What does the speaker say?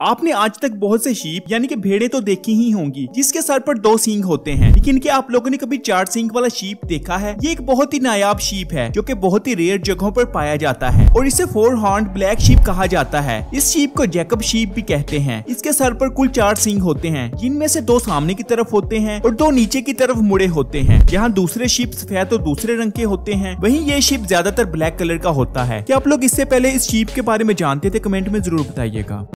आपने आज तक बहुत से शीप, यानी कि भेड़े तो देखी ही होंगी, जिसके सर पर दो सींग होते हैं। लेकिन क्या आप लोगों ने कभी चार सींग वाला शीप देखा है? ये एक बहुत ही नायाब शीप है, जो कि बहुत ही रेयर जगहों पर पाया जाता है, और इसे फोर हॉर्न ब्लैक शीप कहा जाता है। इस शीप को जैकब शीप भी कहते हैं। इसके सर पर कुल चार सींग होते हैं, जिनमें से दो सामने की तरफ़ होते हैं, और दो नीचे की तरफ़ मुड़े होते हैं। जहाँ दूसरे शीप सफ़ेद और दूसरे रंग के होते हैं, वही ये शीप ज़्यादातर ब्लैक कलर का होता है। क्या आप लोग इससे पहले इस शीप के बारे में जानते थे? कमेंट में ज़रूर बताइएगा।